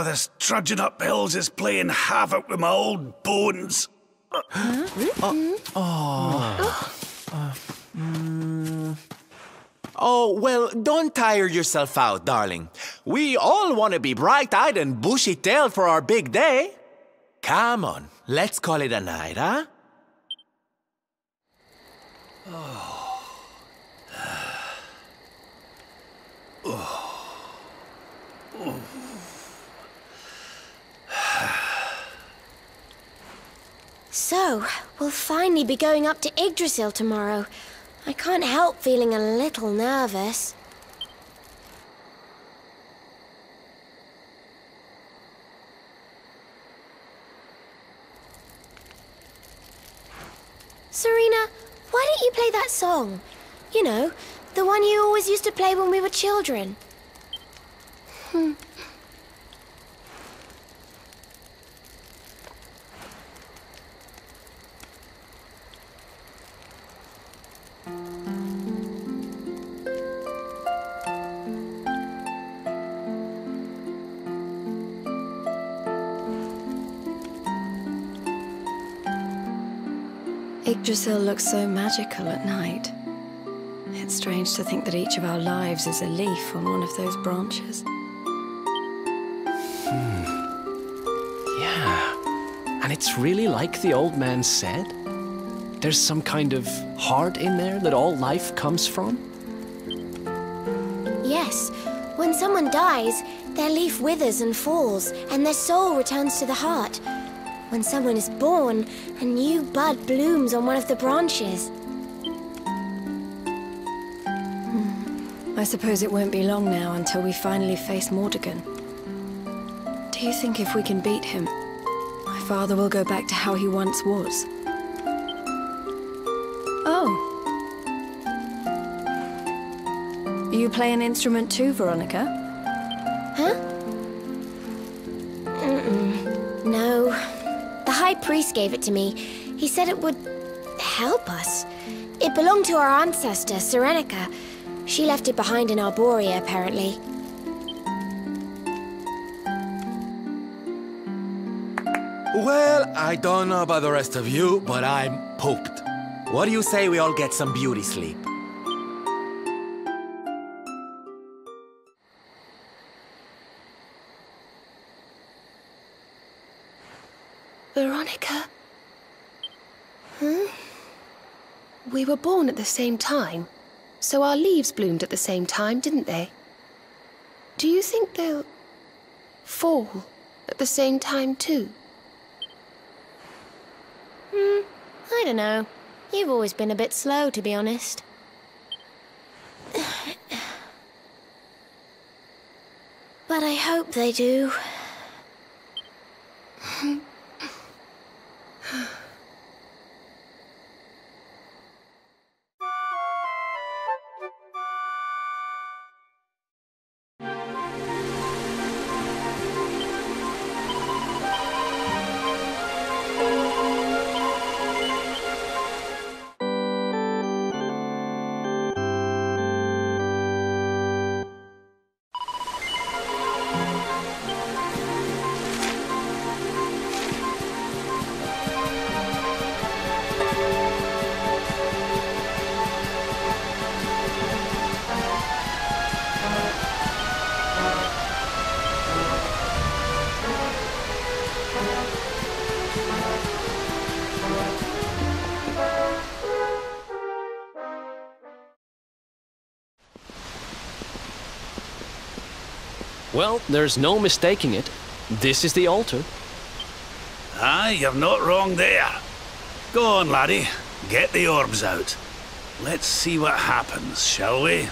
Oh, oh, this trudging up hills is playing havoc with my old bones. Huh? Oh. Oh. Uh, mm. oh, well, don't tire yourself out, darling. We all want to be bright-eyed and bushy-tailed for our big day. Come on, let's call it a night, huh? Oh. oh. So, we'll finally be going up to Yggdrasil tomorrow. I can't help feeling a little nervous. Serena, why don't you play that song? You know, the one you always used to play when we were children. Hmm. Yggdrasil looks so magical at night. It's strange to think that each of our lives is a leaf on one of those branches. Hmm. Yeah. And it's really like the old man said. There's some kind of heart in there that all life comes from. Yes. When someone dies, their leaf withers and falls, and their soul returns to the heart. When someone is born, a new bud blooms on one of the branches. Hmm. I suppose it won't be long now until we finally face Mordegon. Do you think if we can beat him, my father will go back to how he once was? Oh. You play an instrument too, Veronica? Huh? High Priest gave it to me. He said it would help us. It belonged to our ancestor, Serenica. She left it behind in Arboria, apparently. Well, I don't know about the rest of you, but I'm pooped. What do you say we all get some beauty sleep? Veronica? Hmm? We were born at the same time, so our leaves bloomed at the same time, didn't they? Do you think they'll fall at the same time too? Hmm, I don't know. You've always been a bit slow, to be honest. but I hope they do. Well, there's no mistaking it. This is the altar. Aye, you're not wrong there. Go on, laddie. Get the orbs out. Let's see what happens, shall we?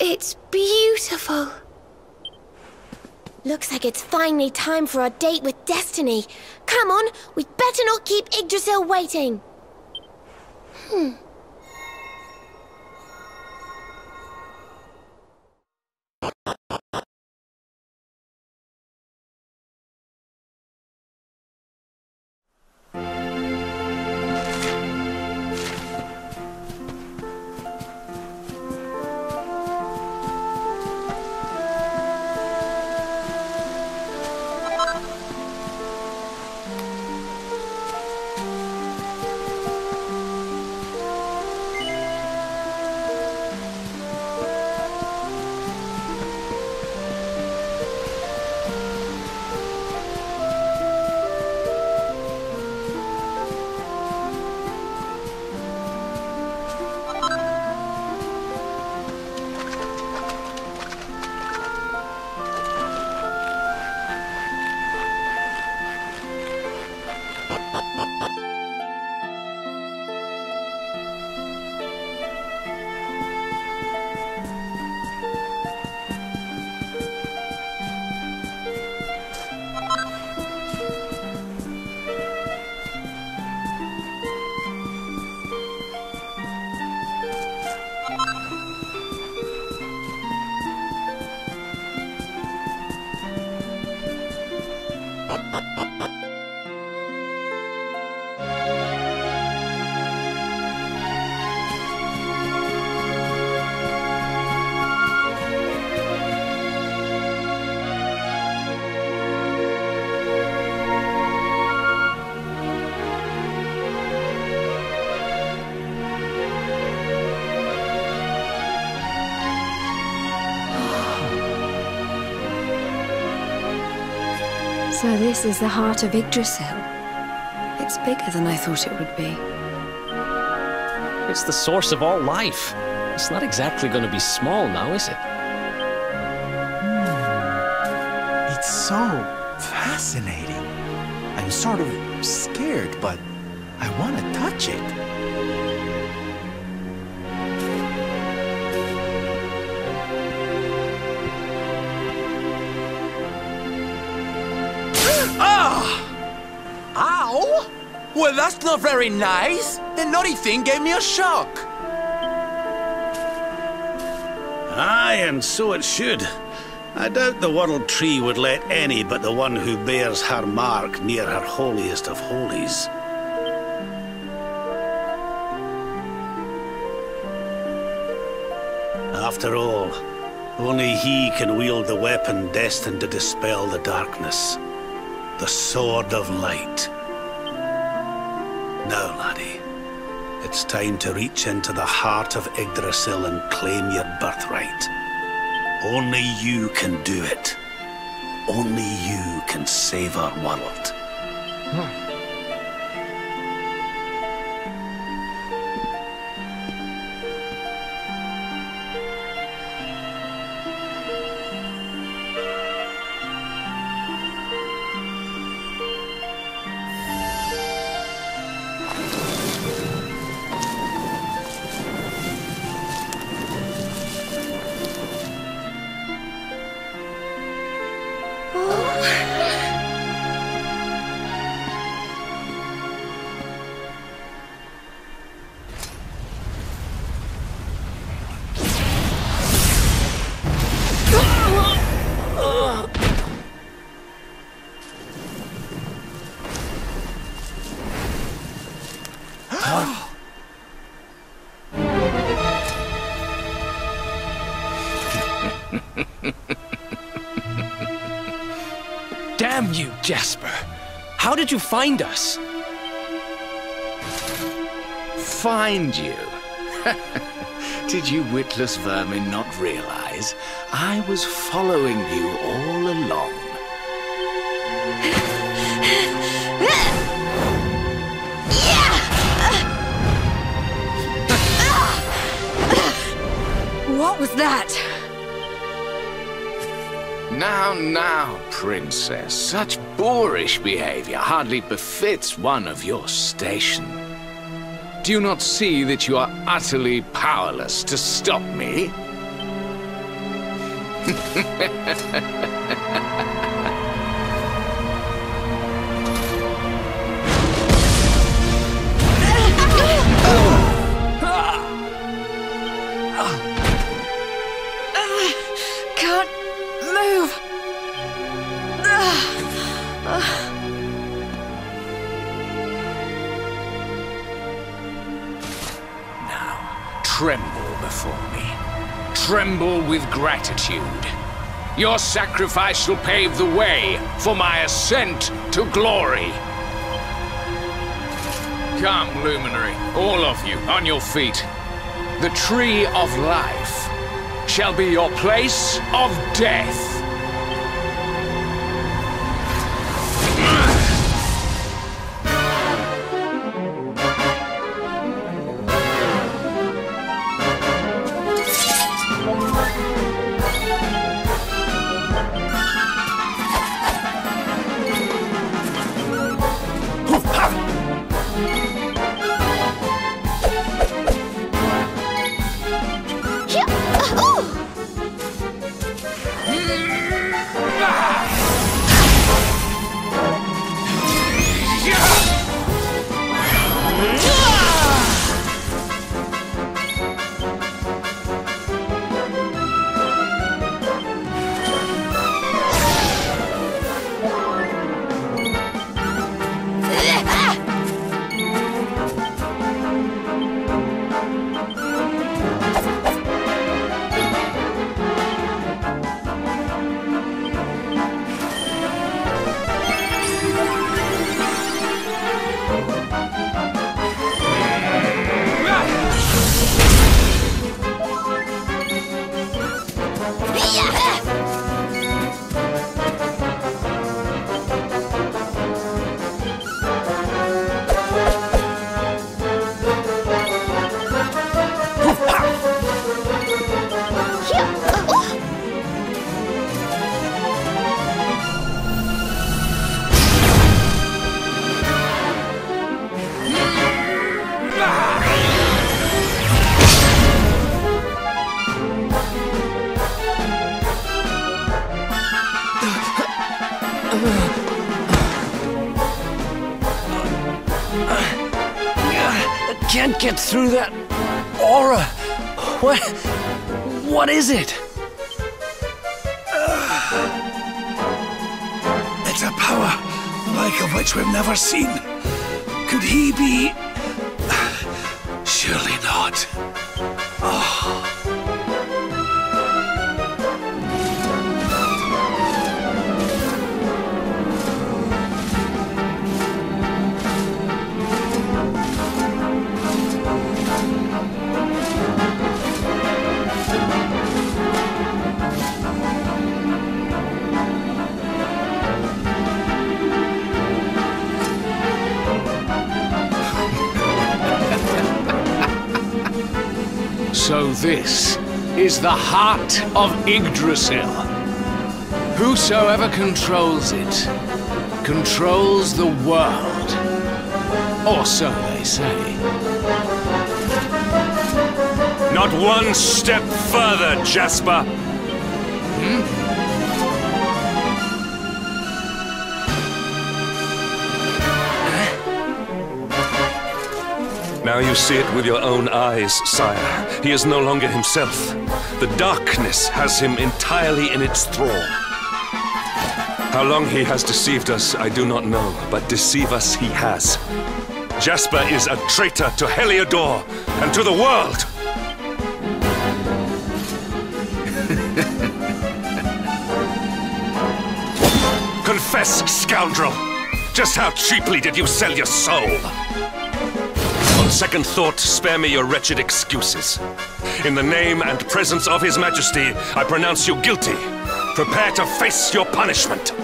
It's beautiful. Looks like it's finally time for our date with Destiny. Come on, we'd better not keep Yggdrasil waiting. Hmm. So this is the heart of Yggdrasil. It's bigger than I thought it would be. It's the source of all life. It's not exactly going to be small now, is it? Hmm. It's so fascinating. I'm sort of scared, but I want to touch it. Ow! Well, that's not very nice. The naughty thing gave me a shock. Aye, and so it should. I doubt the World Tree would let any but the one who bears her mark near her holiest of holies. After all, only he can wield the weapon destined to dispel the darkness. The Sword of Light. It's time to reach into the heart of Yggdrasil and claim your birthright. Only you can do it. Only you can save our world. Damn Jasper! How did you find us? Find you? Did you witless vermin not realize I was following you all along? What was that? Now, now, princess, such boorish behavior hardly befits one of your station. Do you not see that you are utterly powerless to stop me? Tremble before me. Tremble with gratitude. Your sacrifice shall pave the way for my ascent to glory. Come, Luminary, all of you, on your feet. The Tree of Life shall be your place of death. I through that aura. What? What is it? It's a power like of which we've never seen. Could he be... Surely not. This is the heart of Yggdrasil. Whosoever controls it, controls the world. Or so they say. Not one step further, Jasper. Hmm? Now you see it with your own eyes, sire. He is no longer himself. The darkness has him entirely in its thrall. How long he has deceived us, I do not know, but deceive us he has. Jasper is a traitor to Heliodor and to the world. Confess, scoundrel! Just how cheaply did you sell your soul? On second thought, spare me your wretched excuses. In the name and presence of His Majesty, I pronounce you guilty. Prepare to face your punishment.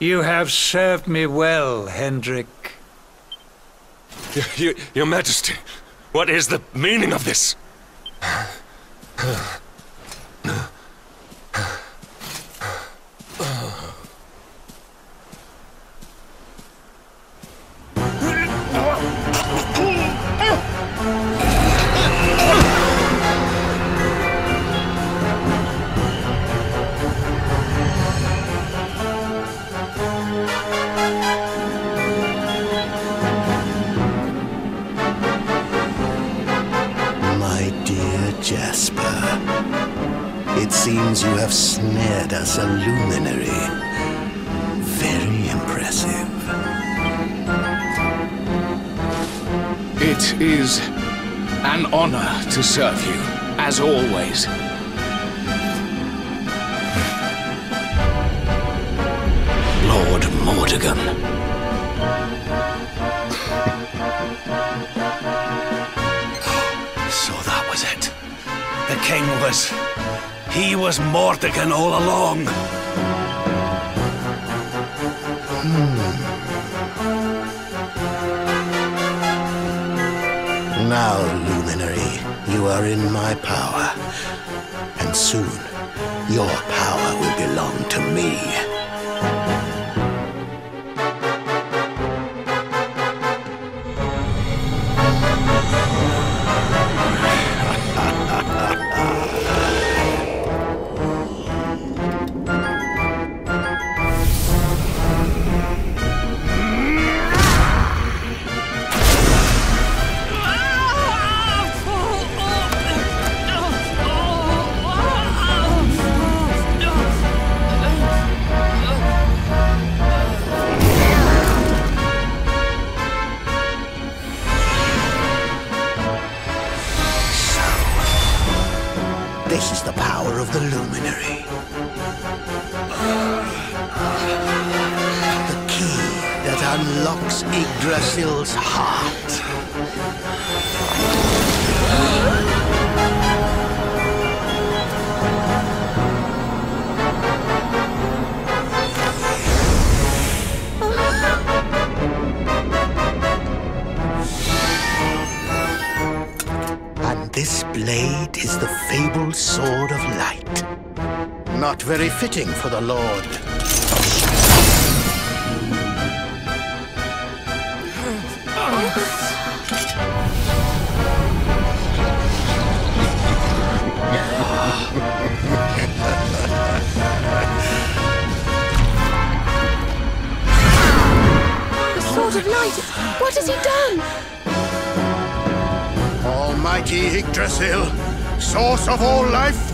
You have served me well, Hendrik. Your, your, your Majesty, What is the meaning of this? Jasper, it seems you have snared us a luminary. Very impressive. It is an honor to serve you, as always. Lord Mordegon. King was. He was Mordegon all along. Hmm. Now, Luminary, you are in my power. And soon, your power will belong to me. This blade is the fabled Sword of Light. Not very fitting for the Lord. The Sword of Light! What has he done? Almighty Yggdrasil, source of all life,